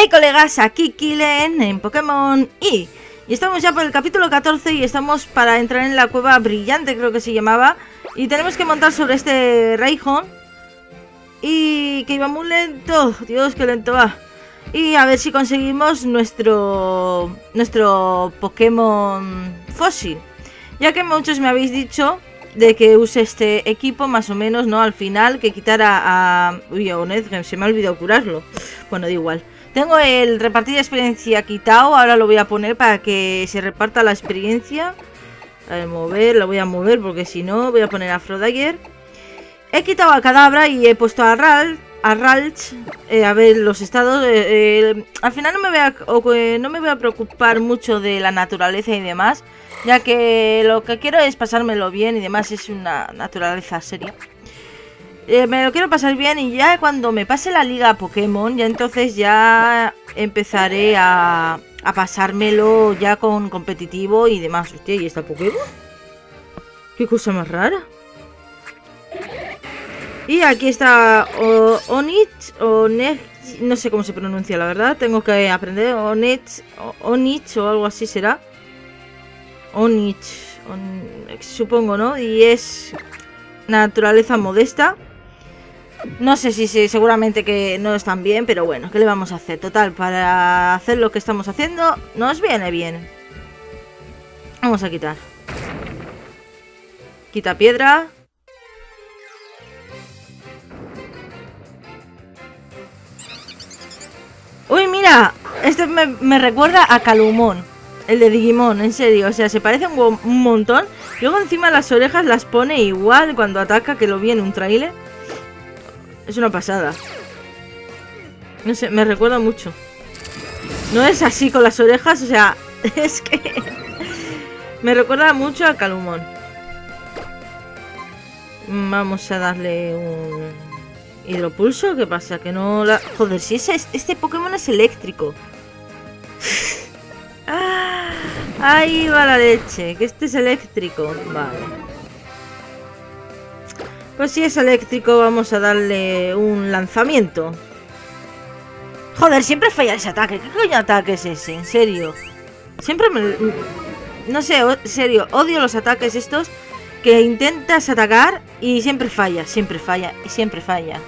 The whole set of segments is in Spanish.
Hey colegas, aquí Kilen en Pokémon Y. Y estamos ya por el capítulo 14 y estamos para entrar en la cueva brillante, creo que se llamaba. Y tenemos que montar sobre este Raihon. Y que iba muy lento. Dios, qué lento va. Y a ver si conseguimos nuestro, nuestro Pokémon fósil. Ya que muchos me habéis dicho de que use este equipo más o menos, ¿no? Al final, que quitara a... Uy, a Onedgem, se me ha olvidado curarlo. Bueno, da igual. Tengo el repartir experiencia quitado, ahora lo voy a poner para que se reparta la experiencia. A ver, mover, lo voy a mover porque si no voy a poner a Frodagger. He quitado a Cadabra y he puesto a Ralph. A Ralch, eh, a ver los estados. Eh, eh, al final no me, voy a, no me voy a preocupar mucho de la naturaleza y demás, ya que lo que quiero es pasármelo bien y demás, es una naturaleza seria. Me lo quiero pasar bien y ya cuando me pase la liga Pokémon, ya entonces ya empezaré a, a pasármelo ya con competitivo y demás. Hostia, ¿y esta Pokémon? ¿Qué cosa más rara? Y aquí está Onich, Onech, no sé cómo se pronuncia la verdad, tengo que aprender Onich, Onich o algo así será. Onich, supongo, ¿no? Y es naturaleza modesta. No sé si, seguramente que no están bien, pero bueno, ¿qué le vamos a hacer? Total, para hacer lo que estamos haciendo, nos viene bien. Vamos a quitar. Quita piedra. Uy, mira, este me, recuerda a Calumón, el de Digimon, en serio. O sea, se parece un, montón. Luego encima las orejas las pone igual cuando ataca, que lo vi en un trailer. Es una pasada. No sé, me recuerda mucho. No es así con las orejas, o sea, es que... me recuerda mucho a Calumón. Vamos a darle un... ¿Hidropulso? ¿Qué pasa? Que no la... Joder, si ese, este Pokémon es eléctrico. ah, ahí va la leche. Que este es eléctrico. Vale. Pues si es eléctrico, vamos a darle un lanzamiento. Joder, siempre falla ese ataque. ¿Qué coño ataque es ese? En serio. Siempre me... No sé, en serio. Odio los ataques estos que intentas atacar y siempre falla, siempre falla siempre falla.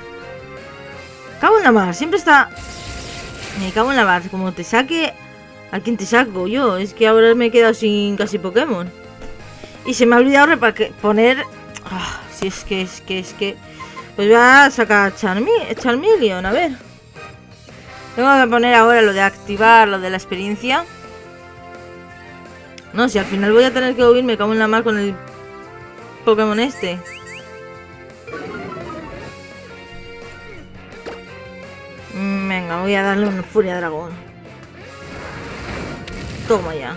Cago en la mar, siempre está... Me cago en la mar, como te saque... ¿A quién te saco yo? Es que ahora me he quedado sin casi Pokémon. Y se me ha olvidado poner... Ah, si es que, es que, es que... Pues voy a sacar Charmi Charmeleon, a ver. Tengo que poner ahora lo de activar, lo de la experiencia. No, si al final voy a tener que huir, me cago en la mar con el Pokémon este. Venga, voy a darle una furia dragón. Toma ya.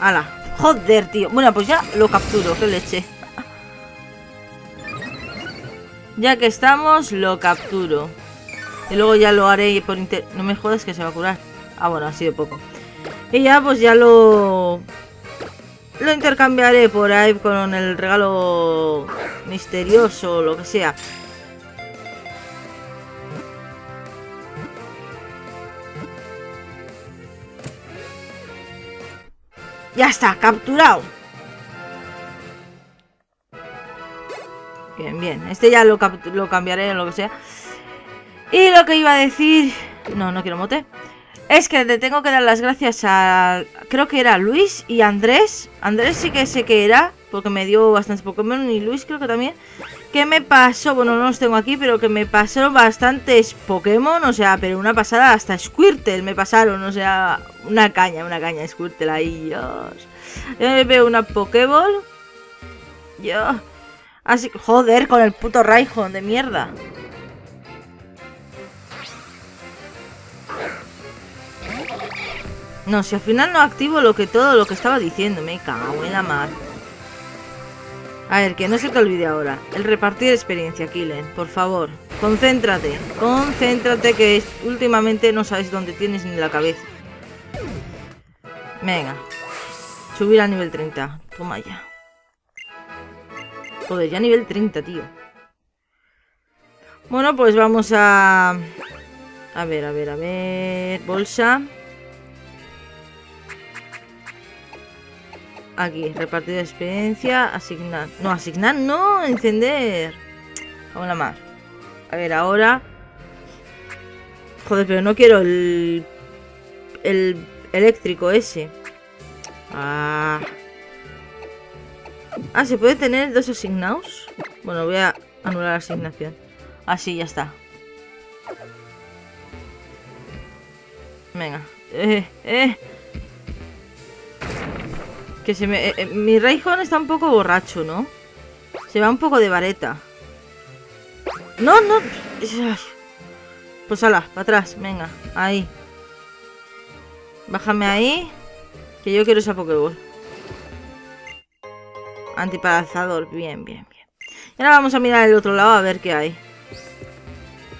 ¡Hala! ¡Joder, tío! Bueno, pues ya lo capturo, qué leche. Ya que estamos, lo capturo. Y luego ya lo haré por inter... No me jodas que se va a curar. Ah, bueno, ha sido poco. Y ya, pues ya lo... Lo intercambiaré por ahí con el regalo misterioso o lo que sea. Ya está, capturado. Bien, bien. Este ya lo, lo cambiaré en lo que sea. Y lo que iba a decir... No, no quiero mote. Es que te tengo que dar las gracias a... Creo que era Luis y Andrés. Andrés sí que sé que era, porque me dio bastantes Pokémon. Y Luis creo que también. Que me pasó, bueno, no los tengo aquí, pero que me pasaron bastantes Pokémon. O sea, pero una pasada hasta Squirtle me pasaron. O sea, una caña, una caña Squirtle ahí. Dios. Yo me veo una Pokéball. Yo. Así, joder, con el puto Raihon de mierda. No, si al final no activo lo que todo lo que estaba diciendo, me cago en la mar. A ver, que no se te olvide ahora. El repartir experiencia, Killen. Por favor, concéntrate. Concéntrate que últimamente no sabes dónde tienes ni la cabeza. Venga. Subir a nivel 30. Toma ya. Joder, ya nivel 30, tío. Bueno, pues vamos a... A ver, a ver, a ver. Bolsa. Aquí, repartir experiencia, asignar. No, asignar, no, encender. Vamos a más. A ver, ahora. Joder, pero no quiero el. El eléctrico ese. Ah. Ah, ¿se puede tener dos asignados? Bueno, voy a anular la asignación. Así, ah, ya está. Venga. Eh, eh. Que se me... Eh, eh, mi Rayhon está un poco borracho, ¿no? Se va un poco de vareta. No, no. Pues ala, para atrás. Venga, ahí. Bájame ahí. Que yo quiero esa Pokéball. Antiparazador. Bien, bien, bien. Y ahora vamos a mirar el otro lado a ver qué hay.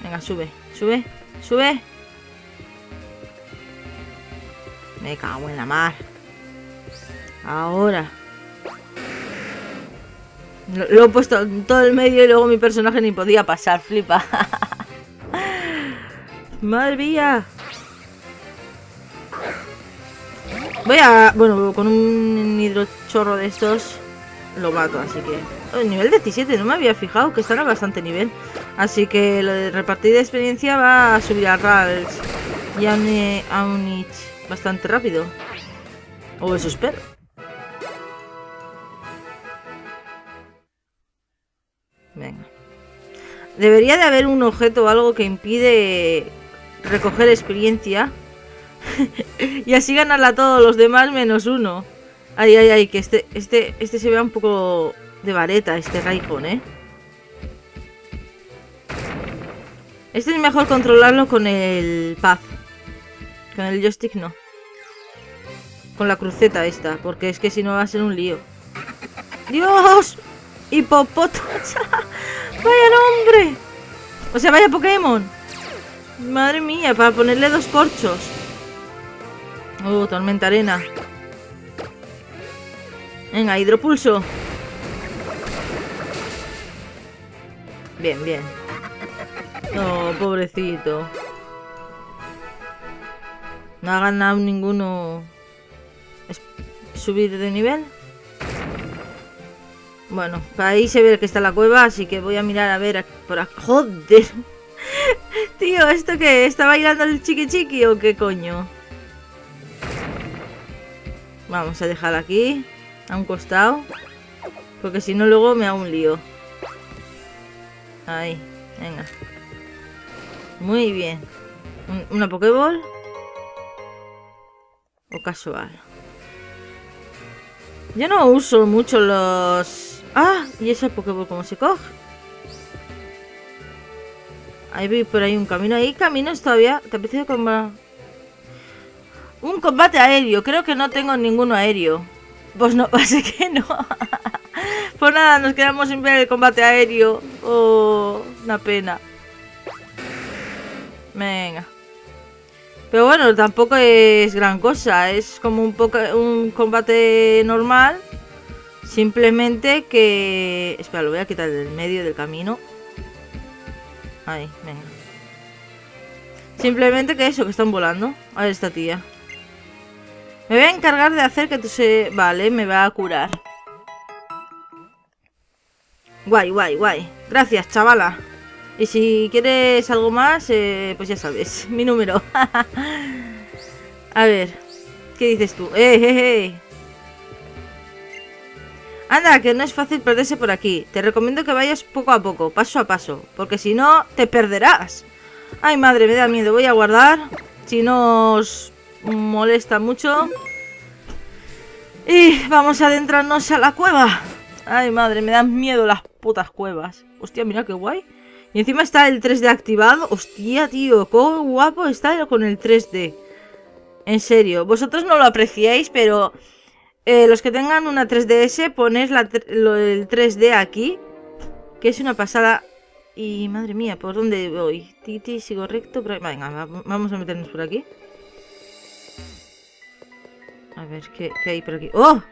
Venga, sube, sube, sube. Me cago en la mar. Ahora. Lo, he puesto en todo el medio y luego mi personaje ni podía pasar, flipa. Madre mía. Voy a... Bueno, con un hidrochorro de estos lo mato, así que... Oh, nivel 17, no me había fijado que están a bastante nivel. Así que lo de repartir de experiencia va a subir a Rals y a, un, bastante rápido. O eso espero. Venga. Debería de haber un objeto o algo que impide recoger experiencia. y así ganarla a todos los demás menos uno. Ay, ay, ay, que este, este, este se vea un poco de vareta, este Raikon, ¿eh? Este es mejor controlarlo con el pad. Con el joystick no. Con la cruceta esta, porque es que si no va a ser un lío. ¡Dios! ¡Hipopótamo! ¡Vaya nombre! O sea, vaya Pokémon. Madre mía, para ponerle dos corchos. Oh, tormenta arena. Venga, hidropulso. Bien, bien. Oh, pobrecito. No ha ganado ninguno subir de nivel. Bueno, ahí se ve que está la cueva, así que voy a mirar a ver por aquí. ¡Joder! Tío, ¿esto qué? ¿Está bailando el chiqui chiqui o qué coño? Vamos a dejar aquí, a un costado. Porque si no luego me hago un lío. Ahí, venga. Muy bien. ¿Una Pokéball? ¿O casual? Yo no uso mucho los ¡Ah! ¿Y ese Pokéball cómo se coge? Ahí vi por ahí un camino. Hay caminos todavía. ¿Te apetece como Un combate aéreo. Creo que no tengo ninguno aéreo. Pues no, así que no. pues nada, nos quedamos sin ver el combate aéreo. Oh, una pena. Venga. Pero bueno, tampoco es gran cosa. Es como un, poco, un combate normal. Simplemente que... Espera, lo voy a quitar del medio del camino. Ahí, venga. Simplemente que eso, que están volando. A ver esta tía. Me voy a encargar de hacer que tú se... Vale, me va a curar. Guay, guay, guay. Gracias, chavala. Y si quieres algo más, eh, pues ya sabes. Mi número. a ver. ¿Qué dices tú? ¡Eh, eh, eh! Anda, que no es fácil perderse por aquí. Te recomiendo que vayas poco a poco, paso a paso, porque si no, te perderás. Ay, madre, me da miedo. Voy a guardar. Si no os molesta mucho. Y vamos a adentrarnos a la cueva. Ay, madre, me dan miedo las putas cuevas. Hostia, mira qué guay. Y encima está el 3D activado. Hostia, tío, qué guapo está con el 3D. En serio, vosotros no lo apreciáis, pero eh, los que tengan una 3DS, ponéis el 3D aquí. Que es una pasada. Y madre mía, ¿por dónde voy? Titi, sigo recto. Venga, vamos a meternos por aquí. A ver, ¿qué, hay por aquí? ¡Oh!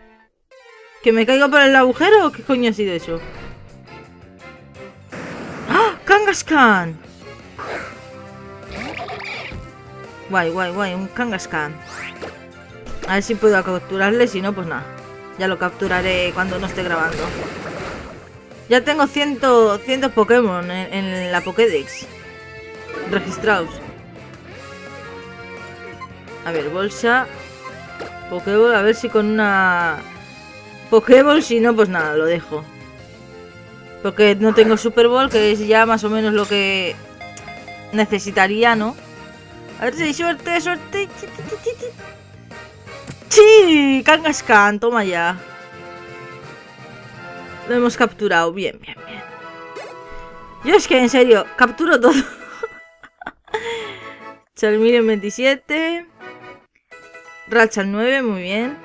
¿Que me caigo por el agujero? ¿Qué coño ha sido eso? ¡Ah! ¡Kangaskhan! Guay, guay, guay, un Kangaskhan. A ver si puedo capturarle, si no, pues nada. Ya lo capturaré cuando no esté grabando. Ya tengo ciento, cientos Pokémon en, en la Pokédex. Registrados. A ver, bolsa. Pokéball, a ver si con una... Pokéball, si no, pues nada, lo dejo. Porque no tengo Super Bowl, que es ya más o menos lo que necesitaría, ¿no? A ver si hay suerte, suerte. ¡Sí! Kangaskhan, toma ya. Lo hemos capturado. Bien, bien, bien. Yo es que, en serio, capturo todo. Charmeleon 27. Ralchan 9, muy bien.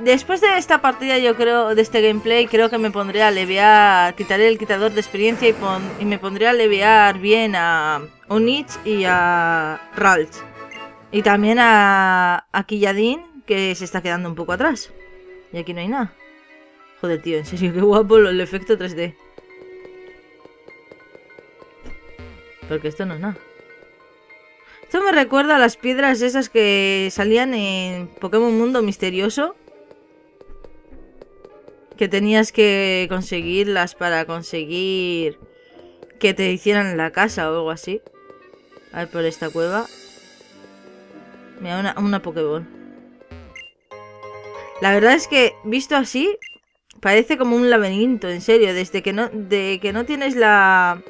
Después de esta partida, yo creo, de este gameplay, creo que me pondré a levear, quitaré el quitador de experiencia y, me pondré a levear bien a Onich y a Ralch. Y también a, a Killadin, que se está quedando un poco atrás. Y aquí no hay nada. Joder, tío, en serio, qué guapo el efecto 3D. Porque esto no es nada. Esto me recuerda a las piedras esas que salían en Pokémon Mundo Misterioso que tenías que conseguirlas para conseguir que te hicieran la casa o algo así. A ver por esta cueva. Mira, una, una. La verdad es que, visto así, parece como un laberinto, en serio. Desde que no, de que no tienes la,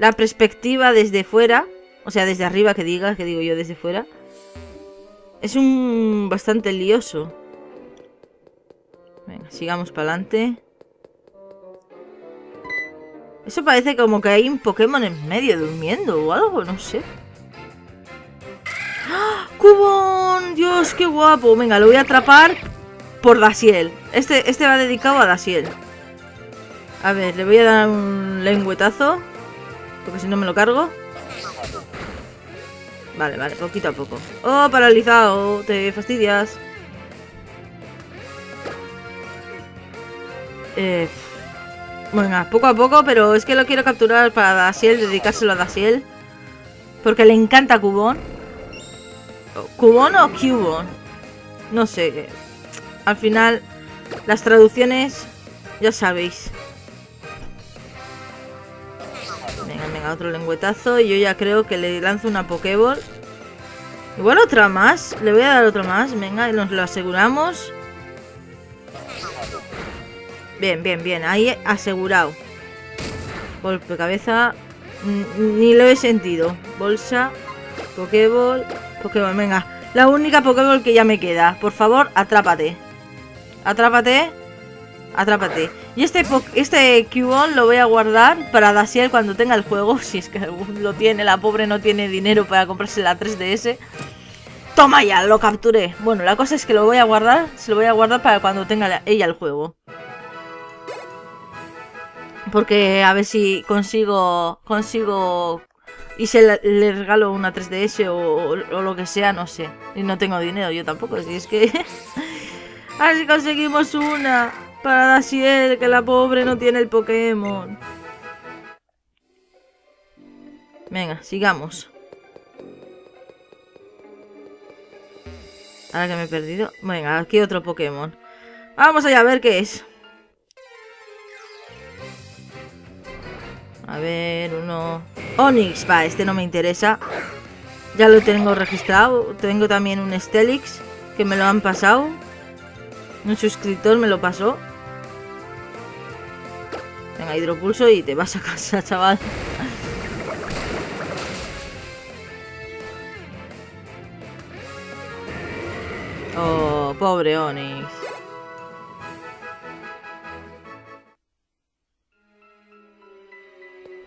la perspectiva desde fuera, o sea, desde arriba que digas, que digo yo desde fuera, es un bastante lioso. Venga, sigamos para adelante. Eso parece como que hay un Pokémon en medio durmiendo o algo, no sé. ¡Ah! ¡Cubón! ¡Dios, qué guapo! Venga, lo voy a atrapar por Dasiel. Este, este va dedicado a Dasiel. A ver, le voy a dar un lengüetazo. Porque si no me lo cargo. Vale, vale, poquito a poco. ¡Oh, paralizado! Te fastidias. Eh, bueno, poco a poco, pero es que lo quiero capturar para Dasiel, dedicárselo a Dasiel. Porque le encanta Cubón. ¿Cubón o Cubón? No sé. Al final, las traducciones, ya sabéis. Venga, otro lengüetazo. Y yo ya creo que le lanzo una Pokéball. Igual otra más. Le voy a dar otra más. Venga, y nos lo aseguramos. Bien, bien, bien. Ahí asegurado. Golpe cabeza. Ni lo he sentido. Bolsa. Pokéball. Pokéball, venga. La única Pokéball que ya me queda. Por favor, atrápate. Atrápate. Atrápate. Y este, este Cubone lo voy a guardar para Dasiel cuando tenga el juego. Si es que lo tiene, la pobre no tiene dinero para comprarse la 3DS. Toma ya, lo capturé. Bueno, la cosa es que lo voy a guardar. Se lo voy a guardar para cuando tenga ella el juego. Porque a ver si consigo. Consigo. Y se le, regalo una 3DS o, lo que sea, no sé. Y no tengo dinero, yo tampoco. Si es que. a ver si conseguimos una. Para Dasiel, que la pobre no tiene el Pokémon. Venga, sigamos. Ahora que me he perdido. Venga, aquí otro Pokémon. Vamos allá a ver qué es. A ver, uno... Onix, va, este no me interesa. Ya lo tengo registrado. Tengo también un Stelix, que me lo han pasado. Un suscriptor me lo pasó. Hidropulso y te vas a casa, chaval. Oh, pobre Onix.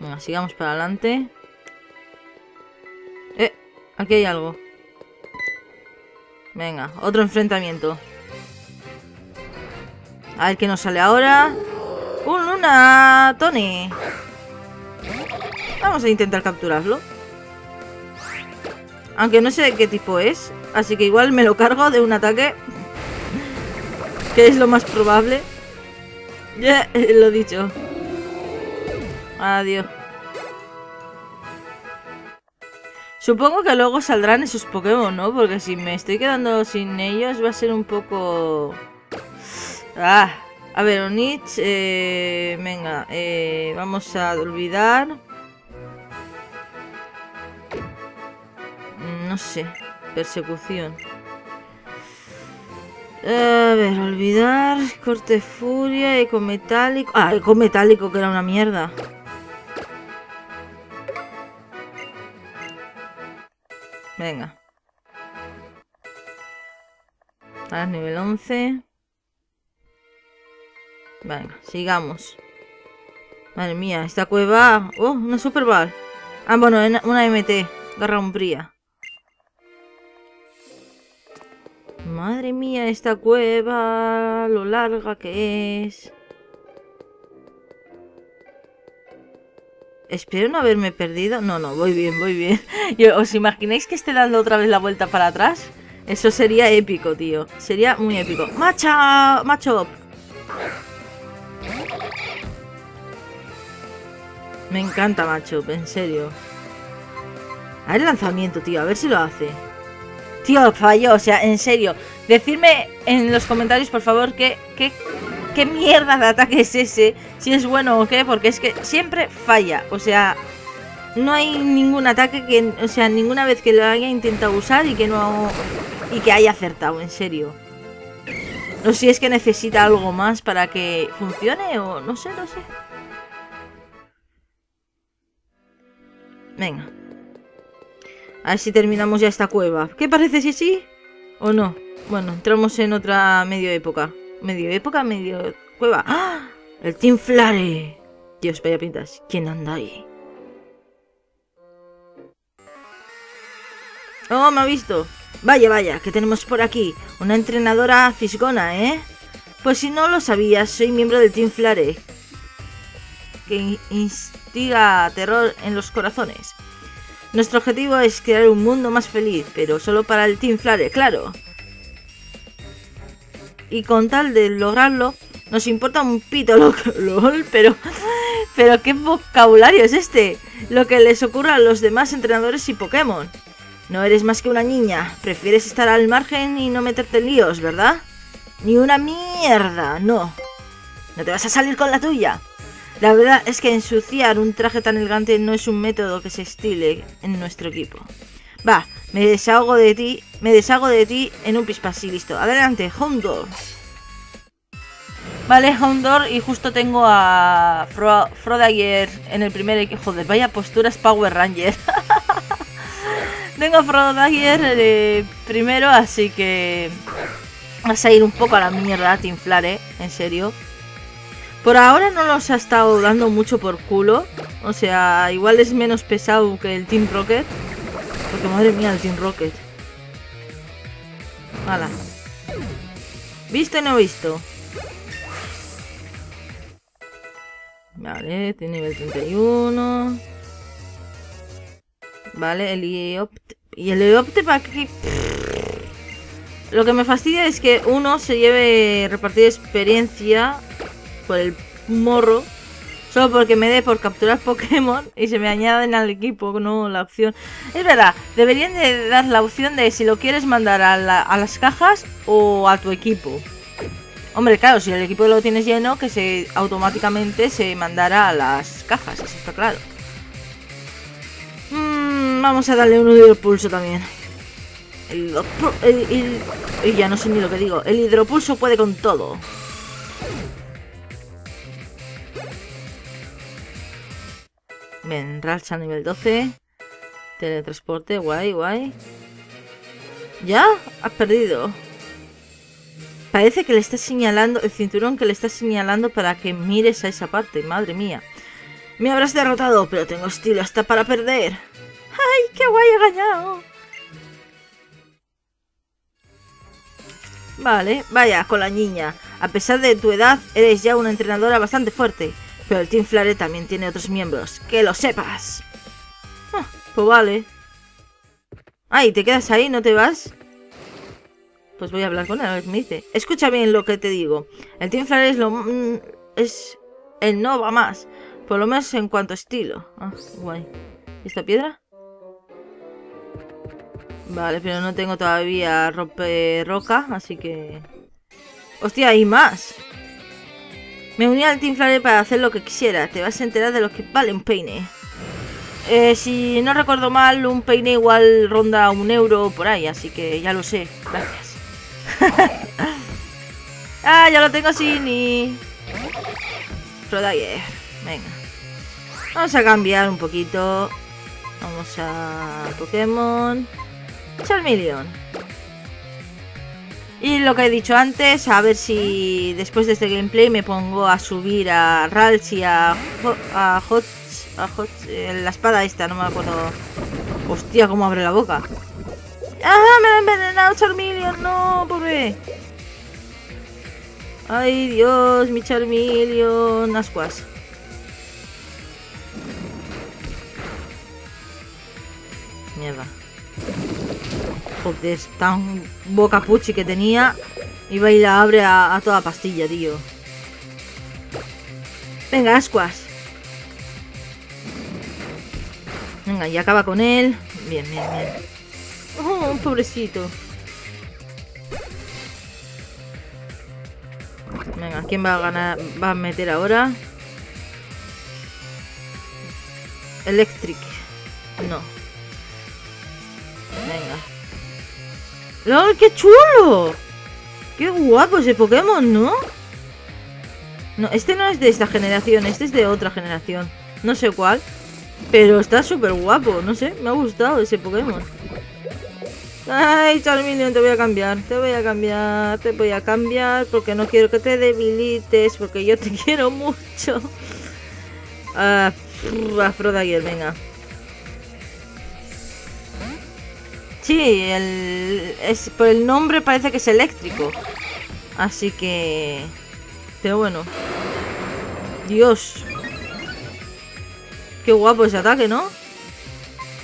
Venga, sigamos para adelante. Eh, aquí hay algo. Venga, otro enfrentamiento. A ver qué nos sale ahora. ¡Un Luna! ¡Tony! Vamos a intentar capturarlo. Aunque no sé de qué tipo es. Así que igual me lo cargo de un ataque. que es lo más probable. Ya, lo dicho. Adiós. Supongo que luego saldrán esos Pokémon, ¿no? Porque si me estoy quedando sin ellos va a ser un poco... Ah, a ver, Onich, eh, venga, eh, vamos a olvidar. Mm, no sé, persecución. A ver, olvidar, corte furia, eco metálico. Ah, eco metálico, que era una mierda. Venga. Ahora nivel 11. Venga, sigamos. Madre mía, esta cueva... ¡Oh, una Super Ball! Ah, bueno, una MT. Garra umbría. Madre mía, esta cueva... Lo larga que es... Espero no haberme perdido. No, no, voy bien, voy bien. ¿Os imagináis que esté dando otra vez la vuelta para atrás? Eso sería épico, tío. Sería muy épico. ¡Macha! ¡Macho! Me encanta macho, en serio. A el lanzamiento, tío, a ver si lo hace. Tío, falló, o sea, en serio. Decidme en los comentarios, por favor, qué, qué, qué mierda de ataque es ese. Si es bueno o qué, porque es que siempre falla. O sea, no hay ningún ataque que, o sea, ninguna vez que lo haya intentado usar y que no, y que haya acertado, en serio. No sé si es que necesita algo más para que funcione o no sé, no sé. Venga. A ver si terminamos ya esta cueva. ¿Qué parece si sí o no? Bueno, entramos en otra medio época. Medio época, medio cueva. ¡Ah! El Team Flare. Dios, vaya pintas. ¿Quién anda ahí? Oh, me ha visto. Vaya, vaya, ¿qué tenemos por aquí? Una entrenadora fisgona, ¿eh? Pues si no lo sabías, soy miembro del Team Flare. Que instiga terror en los corazones. Nuestro objetivo es crear un mundo más feliz, pero solo para el Team Flare, claro. Y con tal de lograrlo, nos importa un pito, lol, pero... Pero qué vocabulario es este. Lo que les ocurre a los demás entrenadores y Pokémon. No eres más que una niña. Prefieres estar al margen y no meterte en líos, ¿verdad? Ni una mierda, no. No te vas a salir con la tuya. La verdad es que ensuciar un traje tan elegante no es un método que se estile en nuestro equipo. Va, me deshago de ti, me deshago de ti en un pispas y listo. Adelante, Houndor. Vale, Houndor y justo tengo a Fro en el primer equipo. Joder, vaya posturas Power Ranger. tengo a eh, primero, así que vas a ir un poco a la mierda, te inflar, eh, en serio. Por ahora no los ha estado dando mucho por culo. O sea, igual es menos pesado que el Team Rocket. Porque madre mía, el Team Rocket. Hala. ¿Visto o no visto? Vale, tiene nivel 31. Vale, el Eopte. ¿Y el Eopte para qué? Lo que me fastidia es que uno se lleve repartida experiencia por el morro. Solo porque me dé por capturar Pokémon y se me añaden al equipo, no la opción. Es verdad, deberían de dar la opción de si lo quieres mandar a, las cajas o a tu equipo. Hombre, claro, si el equipo lo tienes lleno, que se automáticamente se mandará a las cajas, eso está claro. Mm, vamos a darle un hidropulso también. El, ya no sé ni lo que digo. El hidropulso puede con todo. Bien, racha nivel 12. Teletransporte, guay, guay. ¿Ya? Has perdido. Parece que le está señalando, el cinturón que le está señalando para que mires a esa parte, madre mía. Me habrás derrotado, pero tengo estilo hasta para perder. ¡Ay, qué guay he ganado! Vale, vaya, con la niña. A pesar de tu edad, eres ya una entrenadora bastante fuerte. Pero el Team Flare también tiene otros miembros. ¡Que lo sepas! Ah, pues vale. Ay, ¿te quedas ahí? ¿No te vas? Pues voy a hablar con él, a ver me dice. Escucha bien lo que te digo. El Team Flare es lo... Es... El no va más. Por lo menos en cuanto a estilo. Ah, guay. ¿Y esta piedra? Vale, pero no tengo todavía rompe roca, así que... ¡Hostia, hay más! Me uní al Team Flare para hacer lo que quisiera. Te vas a enterar de lo que vale un peine. Eh, si no recuerdo mal, un peine igual ronda un euro por ahí, así que ya lo sé. Gracias. ah, ya lo tengo sin y... Frodayer. Venga. Vamos a cambiar un poquito. Vamos a Pokémon. Charmeleon. Y lo que he dicho antes, a ver si después de este gameplay me pongo a subir a Ralch y a, a Hot... A eh, la espada esta, no me acuerdo. Hostia, cómo abre la boca. ¡Ah, me ha envenenado Charmeleon! ¡No, pobre! ¡Ay, Dios! Mi Charmeleon. Ascuas. Mierda. Joder, tan boca puchi que tenía. Iba y la abre a, toda pastilla, tío. Venga, ascuas. Venga, y acaba con él. Bien, bien, bien. Oh, pobrecito. Venga, ¿quién va a ganar? Va a meter ahora. Electric. No. Venga. ¡Lol, qué chulo! ¡Qué guapo ese Pokémon, ¿no? No, este no es de esta generación, este es de otra generación. No sé cuál. Pero está súper guapo, no sé, me ha gustado ese Pokémon. Ay, Charmeleon, te voy a cambiar, te voy a cambiar, te voy a cambiar porque no quiero que te debilites, porque yo te quiero mucho. Ah, Afrodite, venga. Sí, el, por el nombre parece que es eléctrico. Así que... Pero bueno. Dios. Qué guapo ese ataque, ¿no?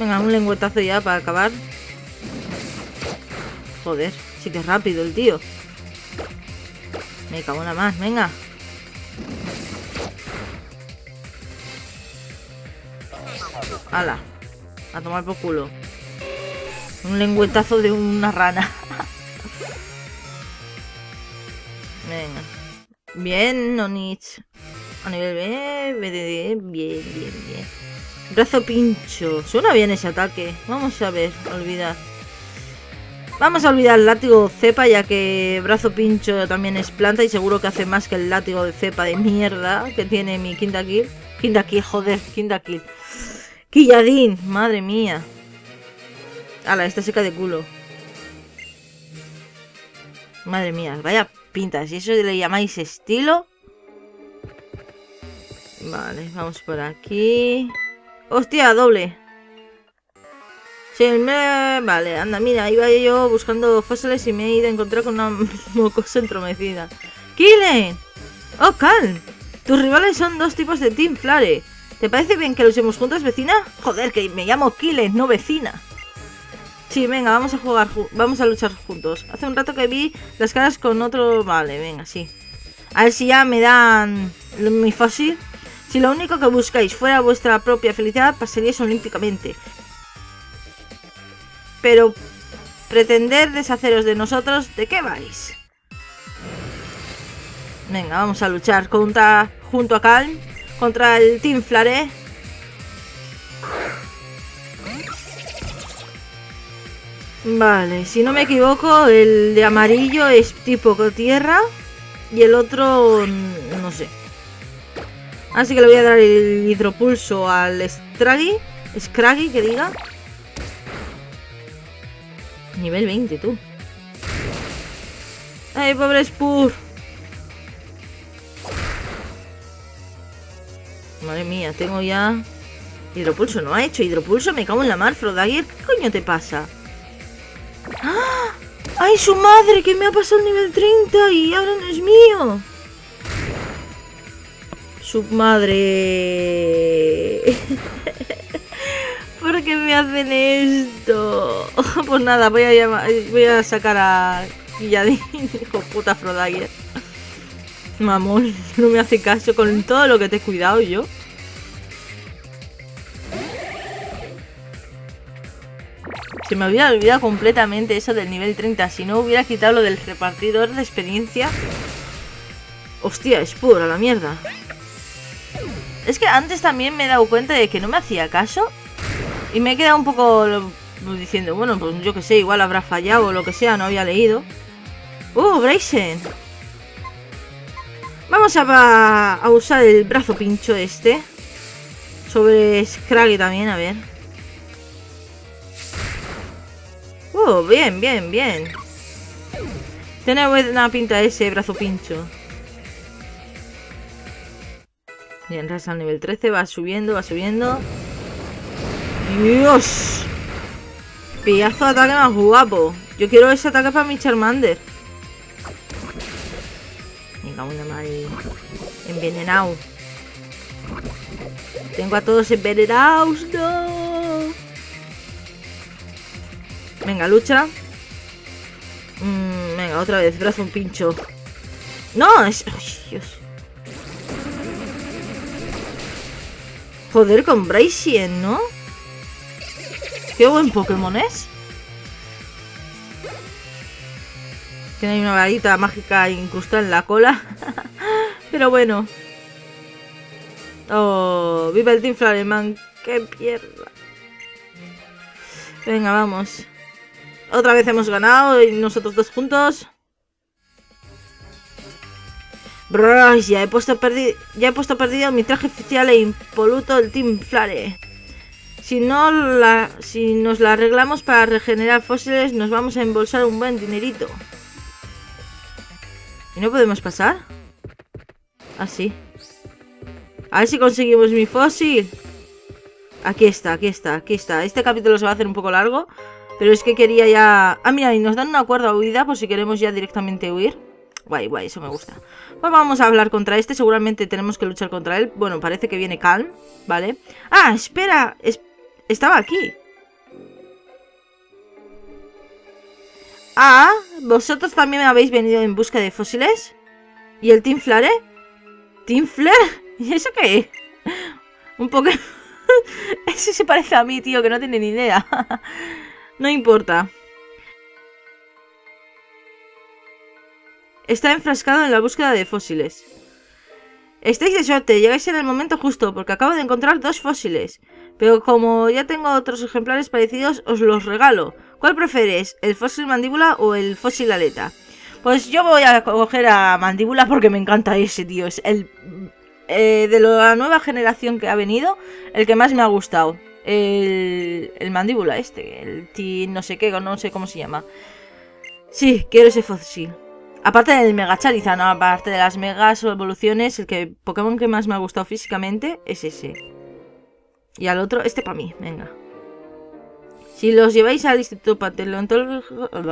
Venga, un lengüetazo ya para acabar. Joder, sí que es rápido el tío. Me cago en más, venga. ¡Hala! A tomar por culo. Un lengüetazo de una rana. Venga. Bien, Nonich. A nivel B, bien, bien, bien, bien. Brazo pincho. Suena bien ese ataque. Vamos a ver, olvidar. Vamos a olvidar el látigo cepa, ya que brazo pincho también es planta y seguro que hace más que el látigo de cepa de mierda que tiene mi quinta kill. Quinta kill, joder, quinta kill. Quilladín, madre mía. Ala, esta seca de culo. Madre mía, vaya pintas. ¿Y eso le llamáis estilo? Vale, vamos por aquí. ¡Hostia, doble! Sí, me... Vale, anda, mira, iba yo buscando fósiles y me he ido a encontrar con una mocosa entromecida. ¡Killen! ¡Oh, Cal! Tus rivales son dos tipos de Team Flare. ¿Te parece bien que luchemos juntos, vecina? Joder, que me llamo Killen, no vecina. Sí, venga, vamos a jugar, vamos a luchar juntos. Hace un rato que vi las caras con otro... Vale, venga, sí. A ver si ya me dan mi fósil. Si lo único que buscáis fuera vuestra propia felicidad, pasaríais olímpicamente. Pero pretender deshaceros de nosotros, ¿de qué vais? Venga, vamos a luchar contra, junto a Calm contra el Team Flare. Vale, si no me equivoco, el de amarillo es tipo tierra y el otro no sé. Así que le voy a dar el hidropulso al Scraggy, Scraggy que diga. Nivel 20, tú. ¡Ay, pobre Spur! Madre mía, tengo ya... Hidropulso, ¿no ha hecho hidropulso? Me cago en la mar, Frodagger. ¿Qué coño te pasa? ¡Ah! ¡Ay, su madre! Que me ha pasado el nivel 30 y ahora no es mío. Su madre. ¿Por qué me hacen esto? pues nada, voy a llamar, voy a sacar a Guilladín, hijo puta Frodagger. Mamón, no me hace caso con todo lo que te he cuidado yo. Se me había olvidado completamente eso del nivel 30. Si no hubiera quitado lo del repartidor de experiencia. Hostia, es pura la mierda. Es que antes también me he dado cuenta de que no me hacía caso. Y me he quedado un poco diciendo, bueno, pues yo que sé, igual habrá fallado o lo que sea, no había leído. ¡Uh, Bryson! Vamos a, a usar el brazo pincho este. Sobre Scraggy también, a ver. ¡Uh, bien, bien, bien! Tiene buena pinta ese brazo pincho. Bien, rasa al nivel 13, va subiendo, va subiendo. ¡Dios! Pillazo de ataque más guapo. Yo quiero ese ataque para mi Charmander. Venga, una mal envenenado. Tengo a todos envenenados. No. Venga, lucha. Mm, venga, otra vez, brazo un pincho. No, es... Dios. Joder, con Braixen, ¿no? Qué buen Pokémon es. Tiene una varita mágica incrustada en la cola. Pero bueno. Oh, viva el Team Flareman. Qué pierda. Venga, vamos. Otra vez hemos ganado y nosotros dos juntos. Bro, ya he puesto perdido, ya he puesto perdido mi traje oficial e impoluto el Team Flare. Si no la, si nos la arreglamos para regenerar fósiles, nos vamos a embolsar un buen dinerito. ¿Y no podemos pasar? Así. Ah, a ver si conseguimos mi fósil. Aquí está, aquí está, aquí está. Este capítulo se va a hacer un poco largo. Pero es que quería ya... Ah, mira, y nos dan una cuerda huida por si queremos ya directamente huir. Guay, guay, eso me gusta. Pues vamos a hablar contra este. Seguramente tenemos que luchar contra él. Bueno, parece que viene Calm, ¿vale? Ah, espera. Estaba aquí. Ah, ¿vosotros también habéis venido en busca de fósiles? ¿Y el Team Flare? ¿Team Flare? ¿Y eso qué Un poco... Ese se parece a mí, tío, que no tiene ni idea. no importa. Está enfrascado en la búsqueda de fósiles. Estáis de suerte, llegáis en el momento justo, porque acabo de encontrar dos fósiles. Pero como ya tengo otros ejemplares parecidos, os los regalo. ¿Cuál prefieres, el fósil mandíbula o el fósil aleta? Pues yo voy a coger a mandíbula porque me encanta ese, tío. Es el... Eh, de la nueva generación que ha venido, el que más me ha gustado. El, el mandíbula este, el T no sé qué, no sé cómo se llama. Sí, quiero ese fósil. Aparte del Mega Charizard, ¿no? aparte de las megas o evoluciones, el que Pokémon que más me ha gustado físicamente es ese. Y al otro, este para mí, venga. Si los lleváis al Instituto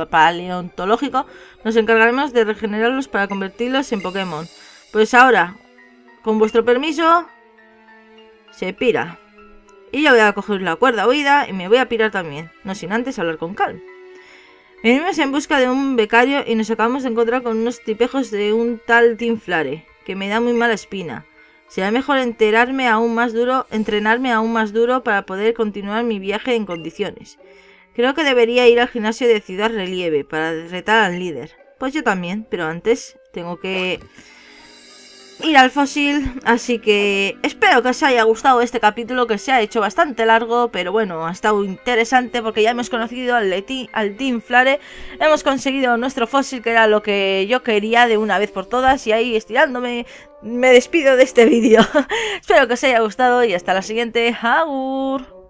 Paleontológico, nos encargaremos de regenerarlos para convertirlos en Pokémon. Pues ahora, con vuestro permiso, se pira. Y yo voy a coger la cuerda huida y me voy a pirar también, no sin antes hablar con Cal. Venimos en busca de un becario y nos acabamos de encontrar con unos tipejos de un tal Tim Flare, que me da muy mala espina. Será mejor enterarme aún más duro, entrenarme aún más duro para poder continuar mi viaje en condiciones. Creo que debería ir al gimnasio de Ciudad Relieve para retar al líder. Pues yo también, pero antes tengo que ir al fósil. Así que espero que os haya gustado este capítulo que se ha hecho bastante largo, pero bueno, ha estado interesante porque ya hemos conocido al, al Team Flare, hemos conseguido nuestro fósil que era lo que yo quería de una vez por todas y ahí estirándome me despido de este vídeo. espero que os haya gustado y hasta la siguiente. ¡Agur!